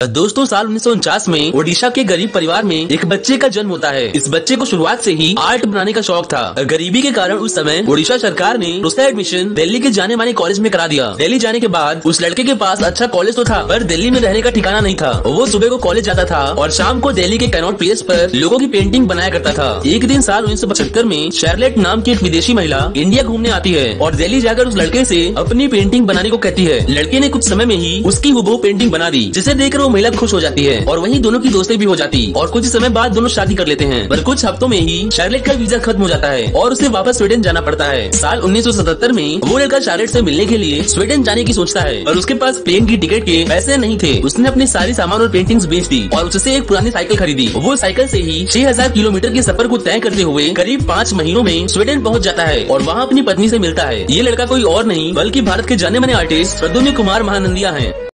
दोस्तों, साल उन्नीस सौ उनचास में ओडिशा के गरीब परिवार में एक बच्चे का जन्म होता है। इस बच्चे को शुरुआत से ही आर्ट बनाने का शौक था। गरीबी के कारण उस समय ओडिशा सरकार ने उसका एडमिशन दिल्ली के जाने माने कॉलेज में करा दिया। दिल्ली जाने के बाद उस लड़के के पास अच्छा कॉलेज तो था, पर दिल्ली में रहने का ठिकाना नहीं था। वो सुबह को कॉलेज जाता था और शाम को दिल्ली के कैनॉट प्लेस पर लोगों की पेंटिंग बनाया करता था। एक दिन साल उन्नीस सौ पचहत्तर में शेरलेट नाम की एक विदेशी महिला इंडिया घूमने आती है और दिल्ली जाकर उस लड़के ऐसी अपनी पेंटिंग बनाने को कहती है। लड़के ने कुछ समय में ही उसकी हुबू पेंटिंग बना दी, जिसे वो महिला खुश हो जाती है और वही दोनों की दोस्ती भी हो जाती। और कुछ समय बाद दोनों शादी कर लेते हैं। पर कुछ हफ्तों में ही शार्लेट का वीज़ा खत्म हो जाता है और उसे वापस स्वीडन जाना पड़ता है। साल 1977 में वो लड़का शार्लेट से मिलने के लिए स्वीडन जाने की सोचता है। और उसके पास प्लेन की टिकट के पैसे नहीं थे। उसने अपने सारी सामान और पेंटिंग्स बेच दी और उससे एक पुरानी साइकिल खरीदी। वो साइकिल से ही 6000 किलोमीटर के सफ़र को तय करते हुए करीब पाँच महीनों में स्वीडन पहुँच जाता है और वहाँ अपनी पत्नी से मिलता है। ये लड़का कोई और नहीं, बल्कि भारत के जाने माने आर्टिस्ट प्रद्युम्न कुमार महानंदिया है।